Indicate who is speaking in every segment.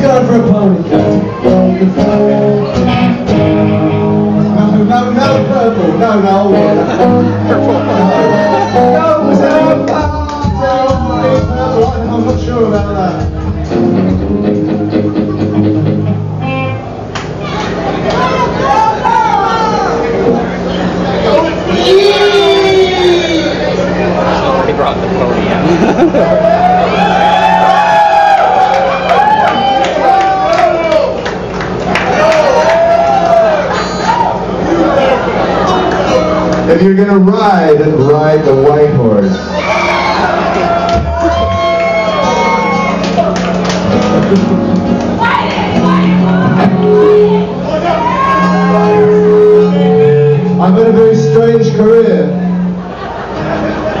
Speaker 1: Going for a pony cat.
Speaker 2: No, no, no, purple. No, no. Purple. If you're gonna ride, ride the white horse. I've had a very strange career,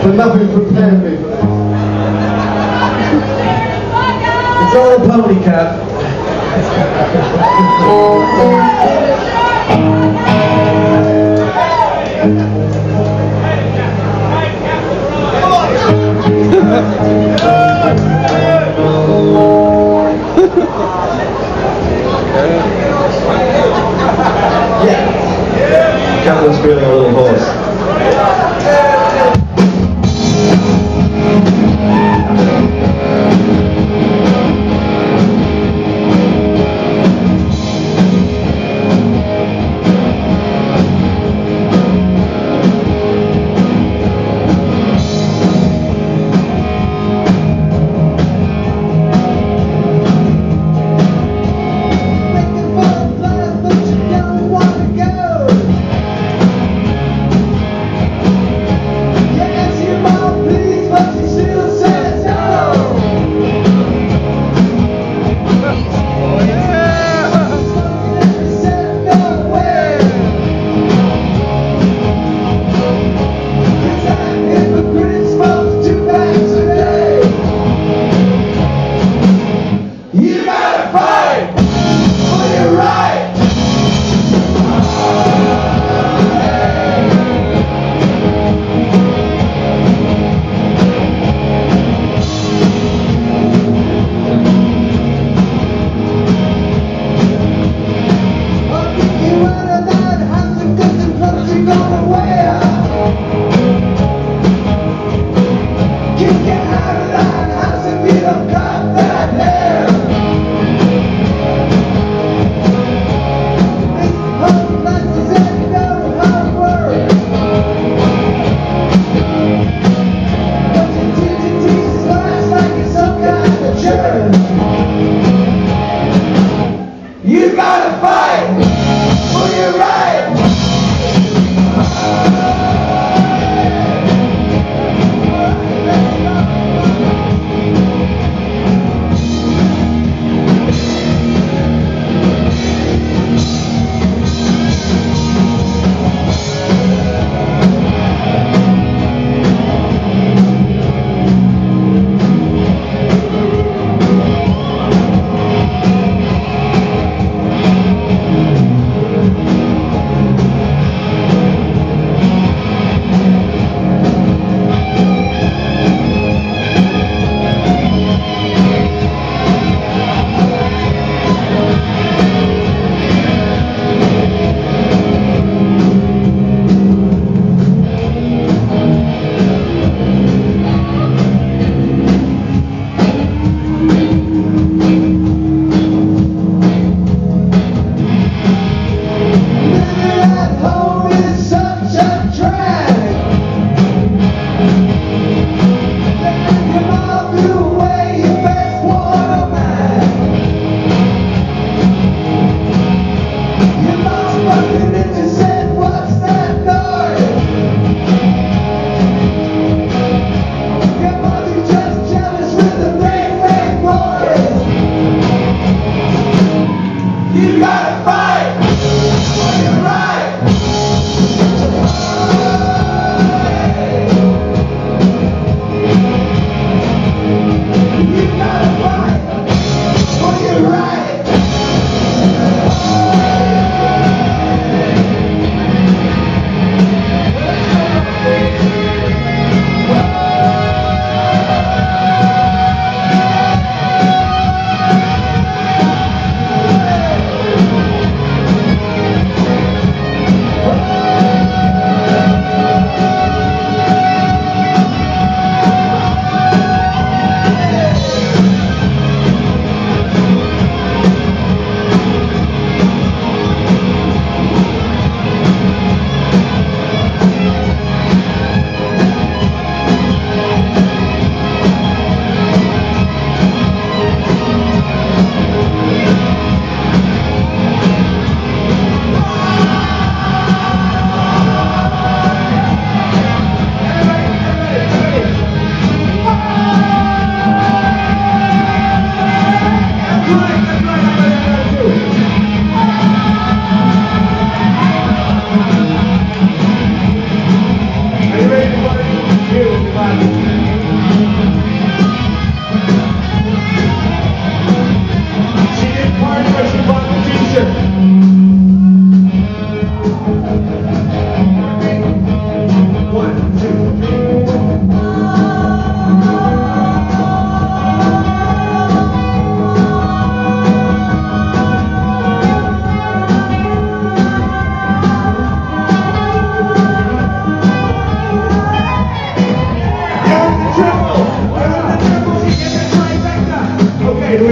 Speaker 2: but nothing prepared me for this.
Speaker 1: It's all a pony cat.
Speaker 2: Yeah. Captain's feeling a little hoarse. Fight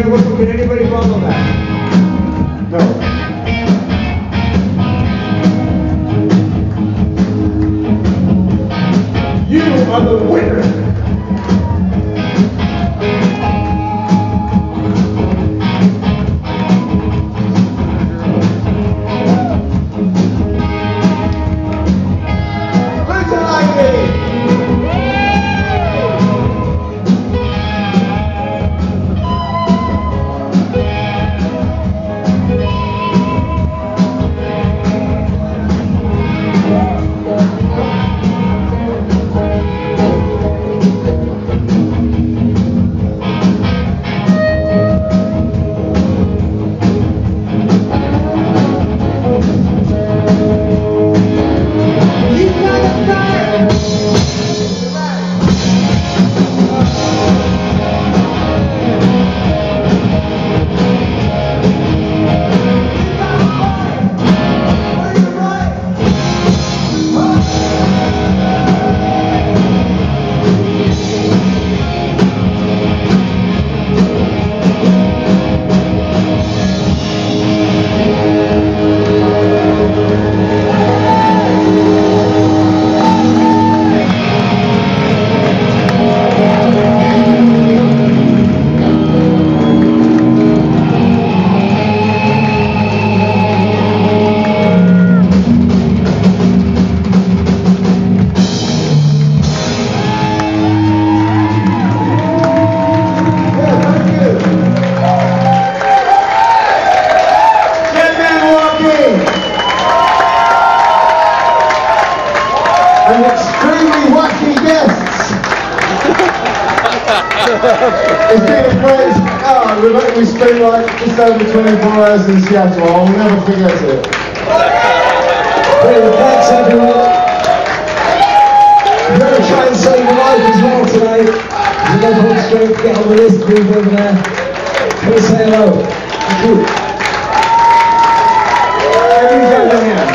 Speaker 2: Can anybody follow that?
Speaker 1: It's been a great, oh, we, we spent like just over 24 hours in Seattle. I'll never forget it.
Speaker 2: Brilliant. Thanks, everyone. We're going to try and save a life as well today. You go home straight, get on the list, move over there. Come say hello. Thank
Speaker 1: you. Go down here?